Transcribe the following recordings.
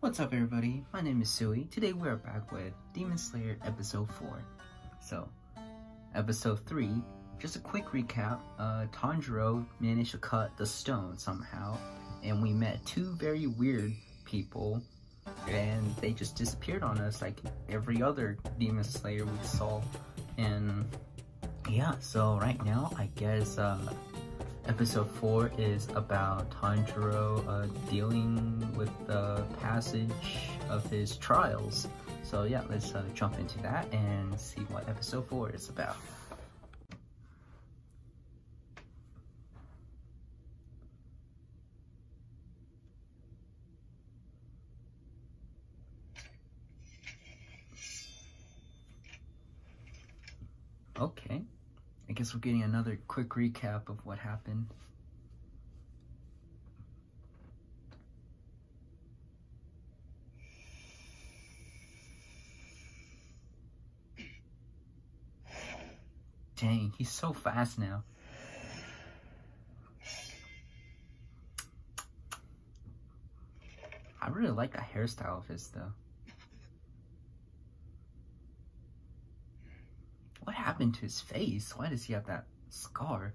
What's up everybody, my name is Sui. Today we are back with Demon Slayer Episode 4. So, Episode 3, just a quick recap, uh, Tanjiro managed to cut the stone somehow, and we met two very weird people, and they just disappeared on us like every other Demon Slayer we saw, and yeah, so right now, I guess, uh, Episode 4 is about Tanjiro uh, dealing with the passage of his trials. So yeah, let's uh, jump into that and see what Episode 4 is about. Okay. I guess we're getting another quick recap of what happened. Dang, he's so fast now. I really like the hairstyle of his though. What happened to his face? Why does he have that scar?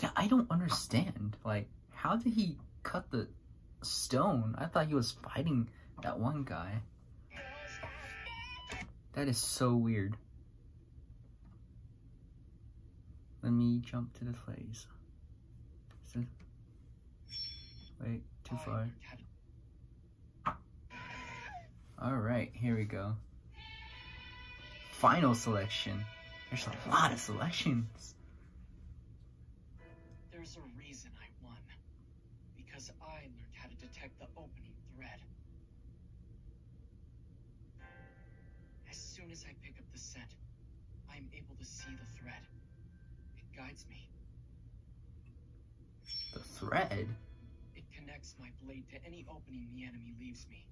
Yeah, I don't understand. Like, how did he cut the stone? I thought he was fighting that one guy. That is so weird. Let me jump to the place. Wait, too far. Alright, here we go. Final selection. There's a lot of selections. There's a reason I won. Because I learned how to detect the opening thread. As soon as I pick up the scent, I'm able to see the thread. It guides me. The thread? It connects my blade to any opening the enemy leaves me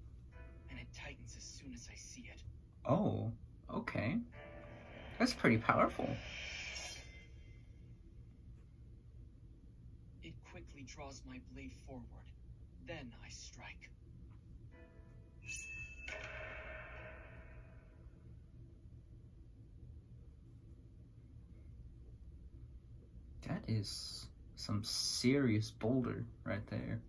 and it tightens as soon as I see it. Oh, okay. That's pretty powerful. It quickly draws my blade forward. Then I strike. That is some serious boulder right there.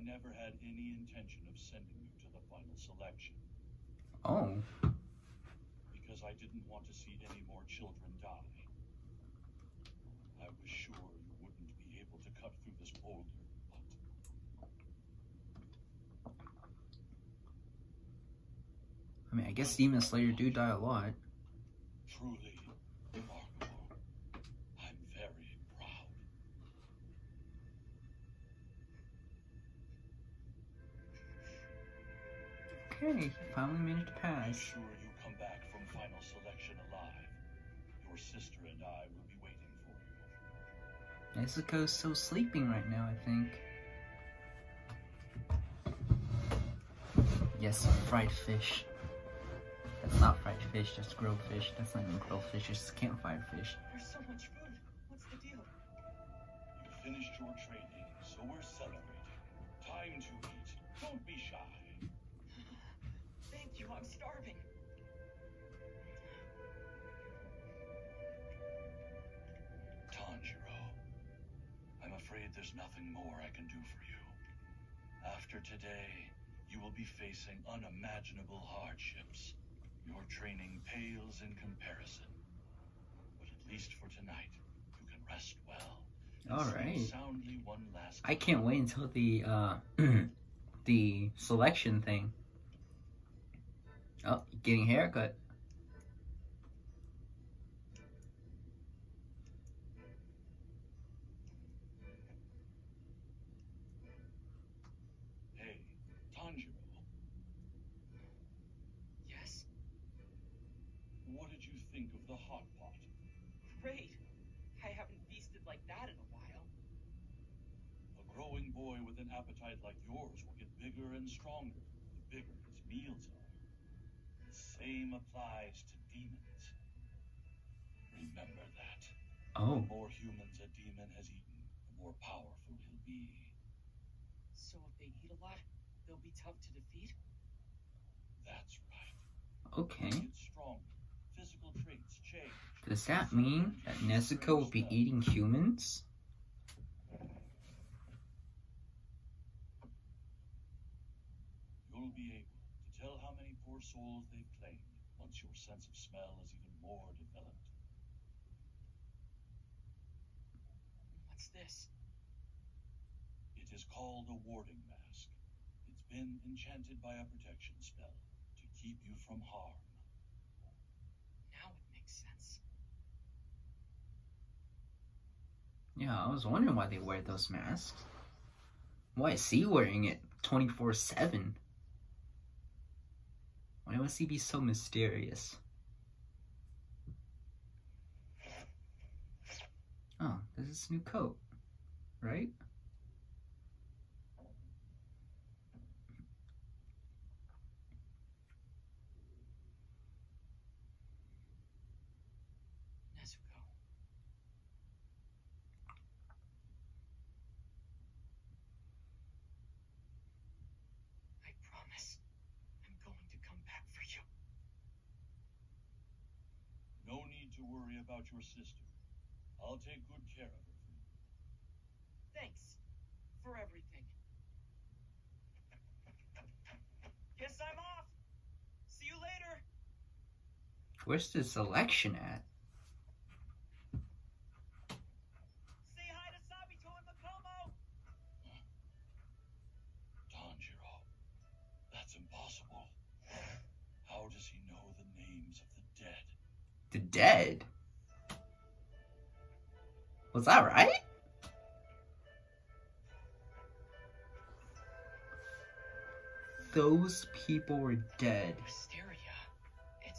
I never had any intention of sending you to the final selection. Oh. Because I didn't want to see any more children die. I was sure you wouldn't be able to cut through this boulder, but... I mean, I guess Demon Slayer do die a lot. Truly Okay, finally managed to pass. I'm sure you come back from final selection alive. Your sister and I will be waiting for you. Nezuko's still sleeping right now, I think. Yes, fried fish. That's not fried fish, that's grilled fish. That's not even grilled fish, it's campfire fish. There's so much food. What's the deal? You finished your training, so we're celebrating. Time to eat. Don't be shy. I'm starving. Tanjiro, I'm afraid there's nothing more I can do for you. After today, you will be facing unimaginable hardships. Your training pales in comparison. But at least for tonight, you can rest well. All right. I can't wait until the uh, the selection thing. Oh, getting haircut. Hey, Tanjiro. Yes? What did you think of the hot pot? Great. I haven't feasted like that in a while. A growing boy with an appetite like yours will get bigger and stronger the bigger his meals are. The same applies to demons. Remember that. Oh, The more humans a demon has eaten, the more powerful he'll be. So if they eat a lot, they'll be tough to defeat? That's right. okay. They get stronger. Physical traits change. Does that mean that Nezuko will be eating humans? You'll be able to tell how many poor souls they've claimed once your sense of smell is even more developed. What's this? It is called a warding mask. It's been enchanted by a protection spell to keep you from harm. Now it makes sense. Yeah, I was wondering why they wear those masks. Why is he wearing it 24 7? Why must he be so mysterious? Oh, this is new coat, right? I promise. I'm going to come back for you. No need to worry about your sister. I'll take good care of her for you. Thanks for everything. Guess I'm off. See you later. Where's the selection at? Say hi to Sabito and Makomo. Tanjiro, that's impossible. How does he know the names of the dead? The dead? Was that right? Those people were dead.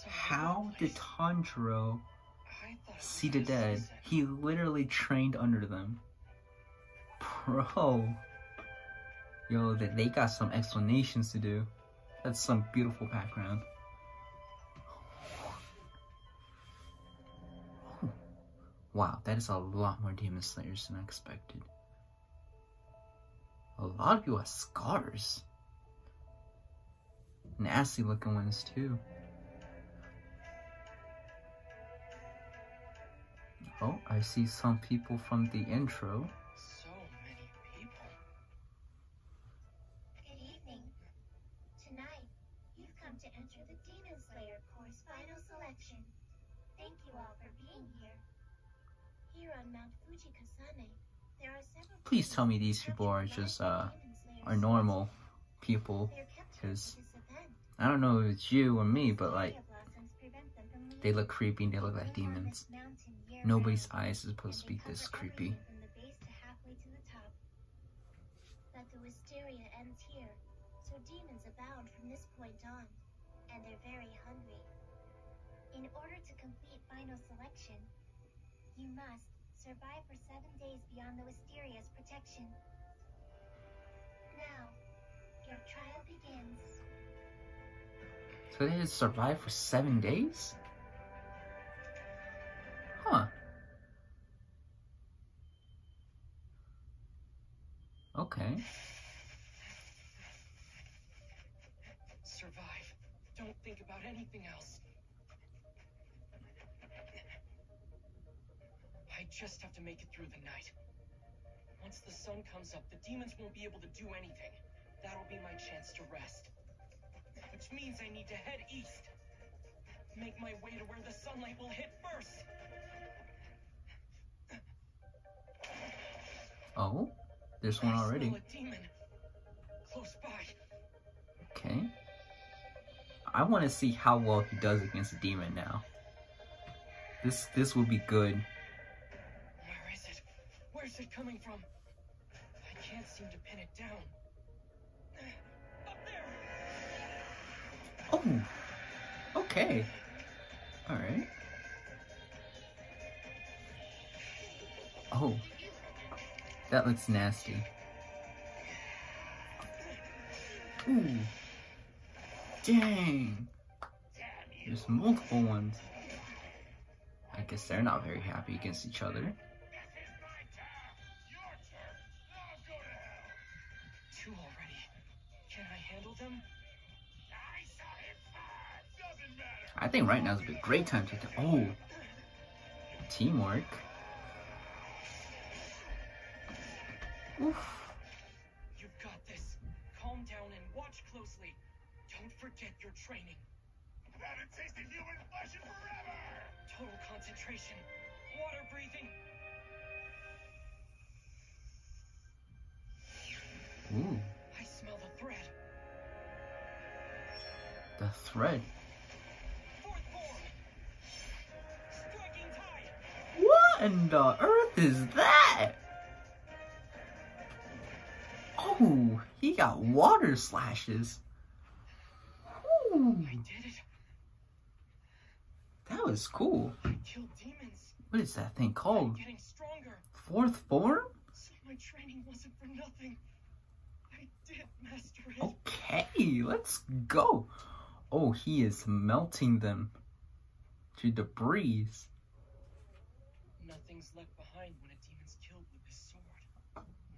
How did. Tanjiro I thought it see the dead? He literally trained under them. Bro. Yo, they, they got some explanations to do. That's some beautiful background. Wow, that is a lot more Demon Slayers than I expected. A lot of you have scars. Nasty looking ones too. Oh, I see some people from the intro. So many people. Good evening. Tonight, you've come to enter the Demon Slayer Corps' final selection. Thank you all for being here. Please tell me these people are just, uh, are normal people. They're kept here 'cause for this event. I don't know if it's you or me, but like, Wisteria blossoms prevent them from they look creepy and they look like demons. this mountain year Nobody's eyes is supposed to be this creepy. everything the base to halfway to the top. But the wisteria ends here, so demons abound from this point on, and they're very hungry. In order to complete final selection, you must survive for seven days beyond the wisteria's protection. Now, your trial begins. So they had to survive for seven days? Huh. Okay. Survive. Don't think about anything else. Just have to make it through the night. Once the sun comes up, the demons won't be able to do anything. That'll be my chance to rest. Which means I need to head east. Make my way to where the sunlight will hit first. Oh, there's one already. a demon. Close by. Okay. I want to see how well he does against a demon now. This this will be good. Where is it? Coming from? I can't seem to pin it down. Up there! Oh. Okay. All right. Oh. That looks nasty. Ooh. Dang. There's multiple ones. I guess they're not very happy against each other. Think right now is a great time to. Oh, teamwork. Oof. You've got this. Calm down and watch closely. Don't forget your training. Haven't tasted human flesh in forever! Total concentration. Water breathing. Ooh, I smell the thread. the thread. In the uh, earth is that? Oh, he got water slashes. Ooh, oh, I did it. that was cool. I killed demons. What is that thing I'm called? getting stronger. Fourth form? So my training wasn't for nothing. I did master it. Okay, let's go. Oh, he is melting them to debris. Nothing's left behind when a demon's killed with his sword.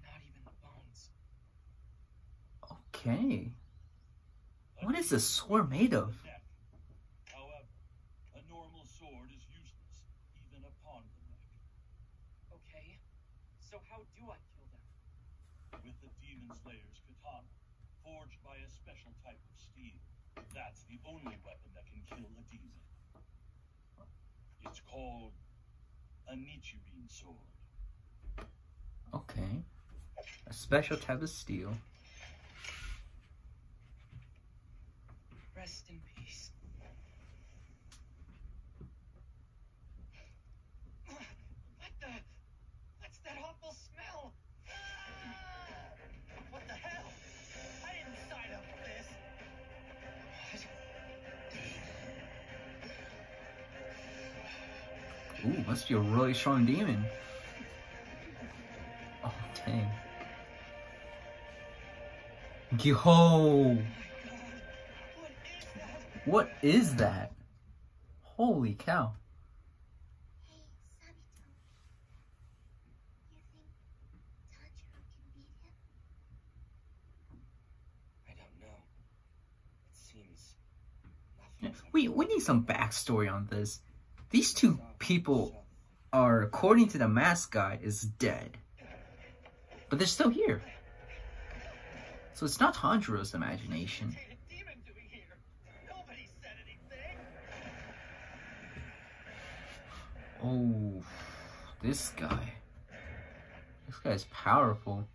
Not even the bones. Okay. What is this sword made of? However, a normal sword is useless, even upon the neck. Okay. So how do I kill them? With the Demon Slayer's katana, forged by a special type of steel. That's the only weapon that can kill a demon. It's called a Nichirin sword. Okay. A special type of steel. Ooh, must be a really strong demon. Oh, dang. Yo! What is that? What is that? Holy cow. Hey, Sabito. You think Tanjiro can beat him? I don't know. It seems Yeah, nothing's We, we need some backstory on this. These two people are, according to the mask guy, is dead. But they're still here. So it's not Tanjiro's imagination. Oh, this guy. This guy's powerful.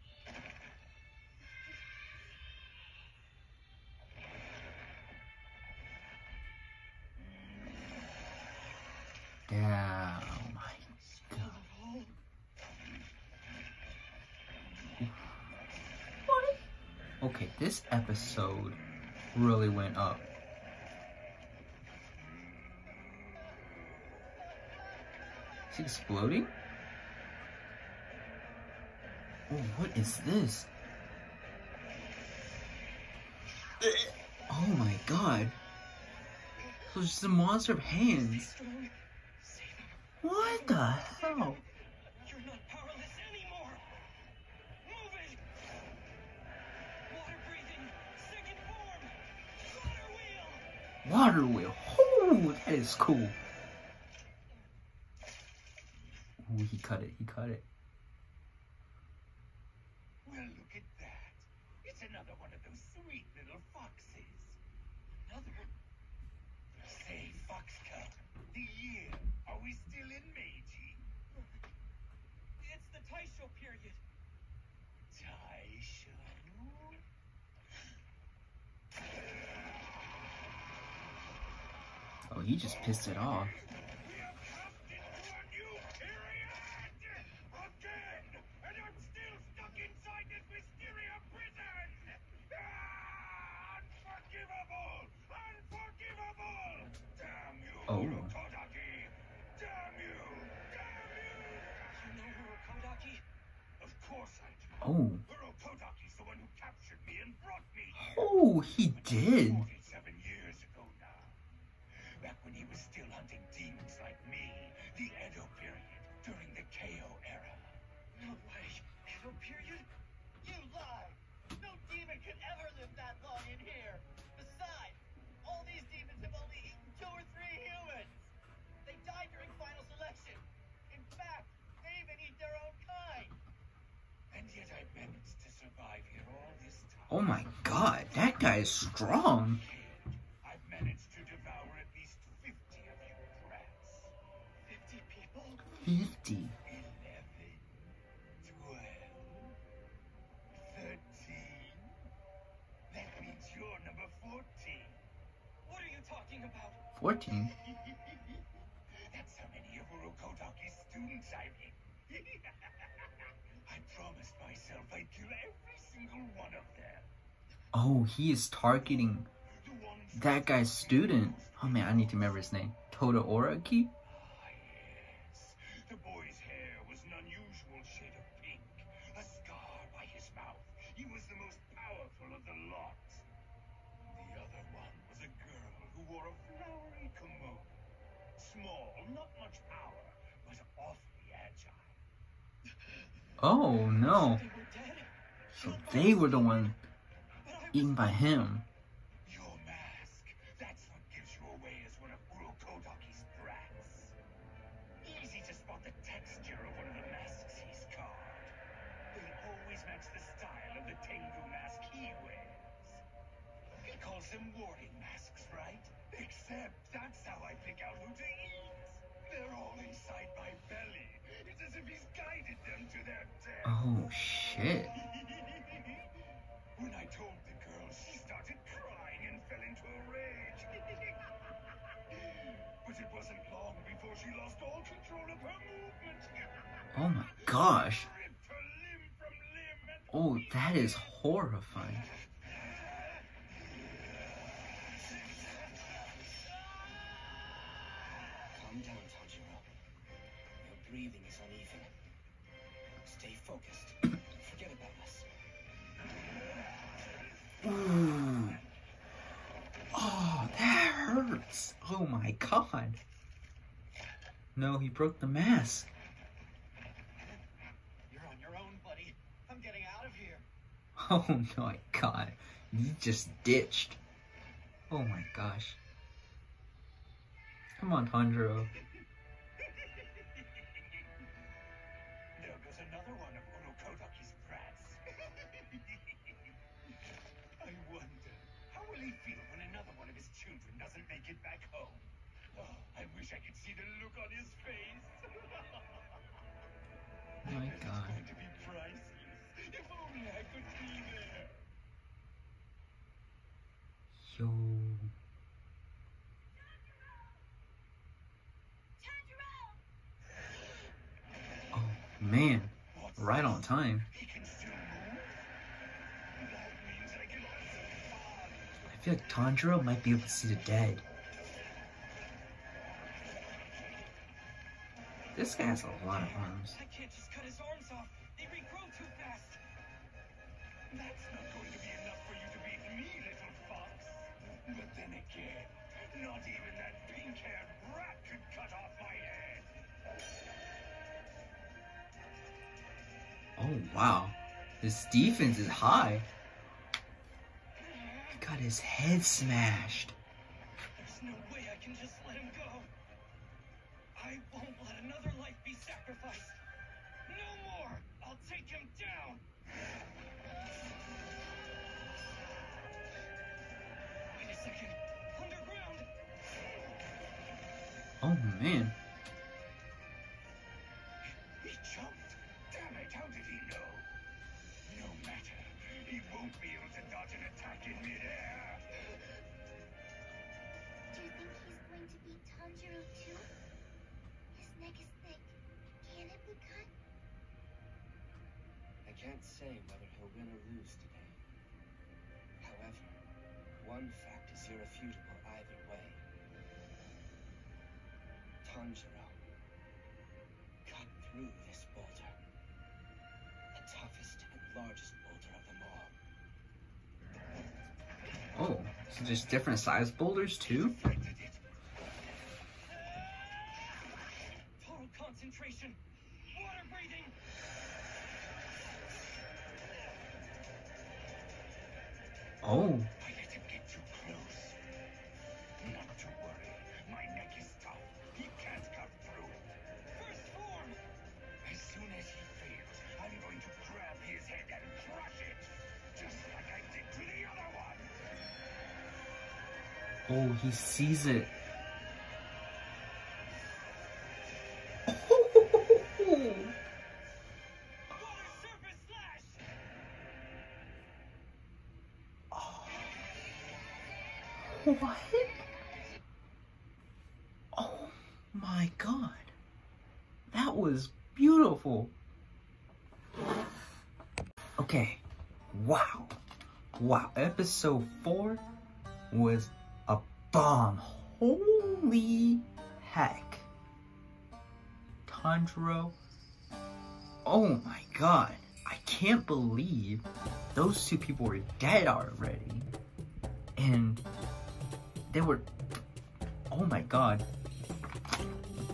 Okay, this episode really went up. Is he exploding? Oh, what is this? Oh my god. So it's just a monster of hands. What the hell? Water wheel. Water. Oh, that is cool. Ooh, he cut it. He cut it. Well, look at that. It's another one of those sweet little foxes. Another. Say, Foxcub, the year. Are we still in Meiji? It's the Taisho period. Taisho? Ah, just pissed it off. Oh. Urokodaki! Damn you! Damn you! You know Urokodaki? Of course I do. Oh. Urokodaki's the one who captured me and brought me here. Oh. Oh, he did. 47 years ago now. Back when he hunting demons like me. The Edo period, during the Keio era. No way. Edo period? You lie! No demon can ever live that long in here! Besides, all these demons have only eaten two or three humans! They died during final selection! In fact, they even eat their own kind! And yet I managed to survive here all this time. Oh my god, that guy is strong. 50. 11, 12, 13. That means you're number 14. What are you talking about? 14. That's how many of students I've. I promised myself I'd kill every single one of them. Oh, he is targeting that guy's student. Oh man, I need to remember his name. Todoraki? Ah, not much power, but awfully agile. Oh no. They were dead? So they were the one eaten by him. Oh shit. When I told the girl, she started crying and fell into a rage. but it wasn't long before she lost all control of her movement. Oh my gosh. Limb limb Oh, that is horrifying. Hurts. Oh my god. No, he broke the mask. You're on your own, buddy. I'm getting out of here. Oh my god. He just ditched. Oh my gosh. Come on, Tanjiro. Children doesn't make it back home? Oh, I wish I could see the look on his face. My This is God. going to be priceless. If only I could be there. Yo. Oh man, right on this? time. I feel like Tanjiro might be able to see the dead. This guy has a lot of arms. I can't just cut his arms off. They regrow too fast. That's not going to be enough for you to beat me, little fox. But then again, not even that pink-haired brat could cut off my head. Oh wow, This defense is high. Got his head smashed. There's no way I can just let him go. I won't let another life be sacrificed. No more. I'll take him down. Wait a second. Underground. Oh man. Say whether he'll win or lose today. However, one fact is irrefutable either way. Tanjiro cut through this boulder. The toughest and largest boulder of them all. Oh, just different size boulders too. Oh, he sees it. What? Oh my god. That was beautiful. Okay. Wow. Wow. Episode 4 was people were dead already. And they were oh my god.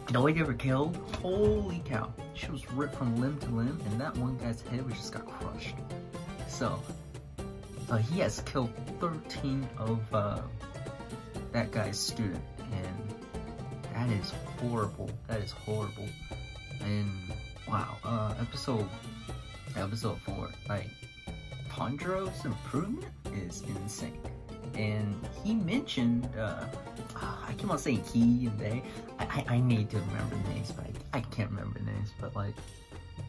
The they were killed? Holy cow. She was ripped from limb to limb and that one guy's head was just got crushed. So uh, he has killed 13 of uh, that guy's student and that is horrible. That is horrible. And wow uh episode episode 4 like Tanjiro's improvement is insane and he mentioned, uh, I keep on saying he and they. I, I, I need to remember names, but I, I can't remember names. But like,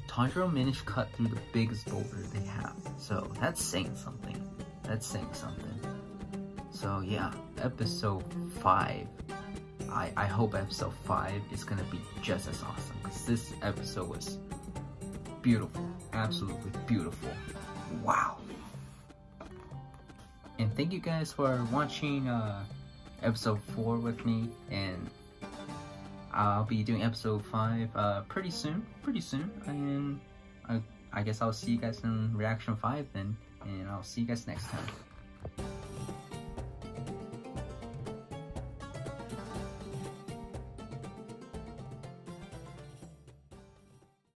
Tanjiro managed to cut through the biggest boulder they have, so that's saying something. That's saying something. So yeah, episode five. I I hope episode five is gonna be just as awesome because this episode was beautiful, absolutely beautiful. Wow. And thank you guys for watching uh, episode 4 with me. And I'll be doing episode 5 uh, pretty soon. Pretty soon. And I, I guess I'll see you guys in reaction 5 then. And I'll see you guys next time.